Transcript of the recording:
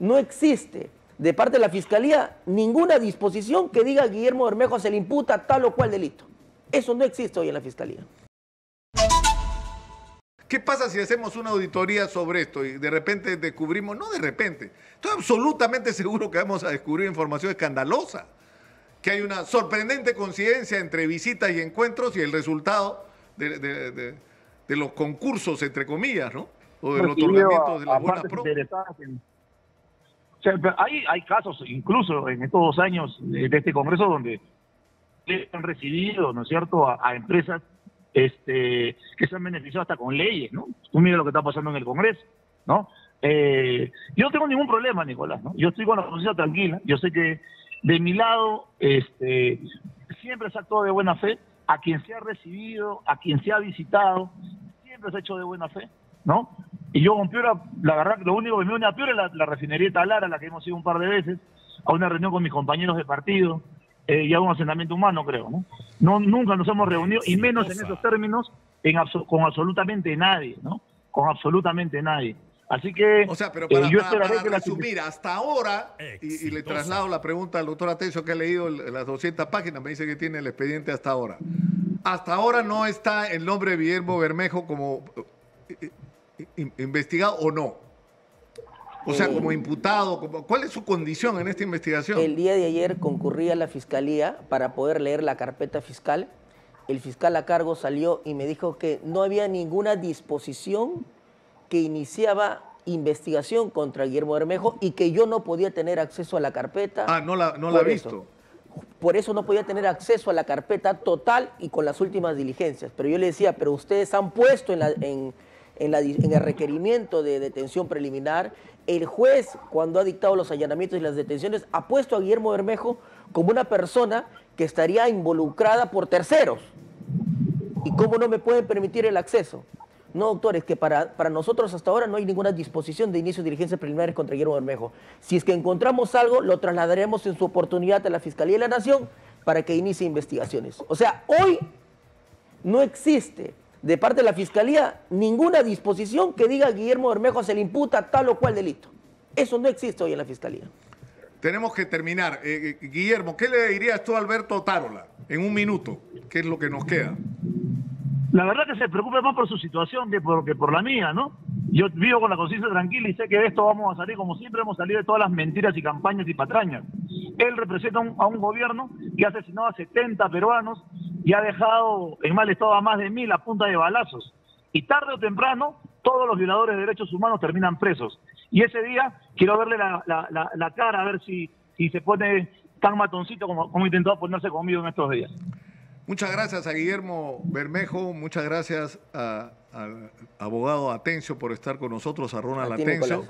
no existe de parte de la Fiscalía ninguna disposición que diga a Guillermo Bermejo se le imputa tal o cual delito. Eso no existe hoy en la Fiscalía. ¿Qué pasa si hacemos una auditoría sobre esto y de repente descubrimos, no de repente, estoy absolutamente seguro que vamos a descubrir información escandalosa, que hay una sorprendente coincidencia entre visitas y encuentros y el resultado de, los concursos, entre comillas, ¿no? O del otorgamiento de las buenas hay, hay casos, incluso en estos dos años de, este Congreso, donde han recibido, ¿no es cierto?, a empresas este, que se han beneficiado hasta con leyes, ¿no? Tú mira lo que está pasando en el Congreso, ¿no? Eh, yo no tengo ningún problema, Nicolás, ¿no? Yo estoy con la conciencia tranquila, yo sé que de mi lado este, siempre se ha actuado de buena fe, a quien se ha recibido, a quien se ha visitado, siempre se ha hecho de buena fe, ¿no? Y yo con Piura, la verdad que lo único que me une a Piura es la, la refinería Talara, a la que hemos ido un par de veces, a una reunión con mis compañeros de partido, eh, y a un asentamiento humano, creo. ¿no? no nunca nos hemos reunido, y menos en esos términos, en con absolutamente nadie, ¿no? Con absolutamente nadie. Así que o sea, pero para, eh, yo para, resumir, hasta ahora, y, le traslado la pregunta al doctor Atencio que ha leído las 200 páginas, me dice que tiene el expediente hasta ahora. Hasta ahora no está el nombre de Guillermo Bermejo como eh, investigado o no. O sea, como imputado, ¿cuál es su condición en esta investigación? El día de ayer concurrí a la fiscalía para poder leer la carpeta fiscal. El fiscal a cargo salió y me dijo que no había ninguna disposición que iniciaba investigación contra Guillermo Bermejo y que yo no podía tener acceso a la carpeta. Ah, no la, no la ha visto. Por eso no podía tener acceso a la carpeta total y con las últimas diligencias. Pero yo le decía, pero ustedes han puesto en, la, en, en, en el requerimiento de detención preliminar el juez, cuando ha dictado los allanamientos y las detenciones, ha puesto a Guillermo Bermejo como una persona que estaría involucrada por terceros. ¿Y cómo no me pueden permitir el acceso? No, doctor, es que para, para nosotros hasta ahora no hay ninguna disposición de inicio de diligencias preliminares contra Guillermo Bermejo. Si es que encontramos algo, lo trasladaremos en su oportunidad a la Fiscalía de la Nación para que inicie investigaciones. O sea, hoy no existe de parte de la Fiscalía ninguna disposición que diga a Guillermo Bermejo se le imputa tal o cual delito. Eso no existe hoy en la Fiscalía. Tenemos que terminar. Eh, eh, Guillermo, ¿qué le dirías tú a Alberto Tarola en un minuto? ¿Qué es lo que nos queda? La verdad que se preocupe más por su situación que por, que por la mía, ¿no? Yo vivo con la conciencia tranquila y sé que de esto vamos a salir como siempre hemos salido de todas las mentiras y campañas y patrañas. Él representa a un gobierno que ha asesinado a 70 peruanos y ha dejado en mal estado a más de mil a punta de balazos. Y tarde o temprano, todos los violadores de derechos humanos terminan presos. Y ese día quiero verle la, cara a ver si, si se pone tan matoncito como, como intentó ponerse conmigo en estos días. Muchas gracias a Guillermo Bermejo, muchas gracias al abogado Atencio por estar con nosotros, a Ronald Atencio.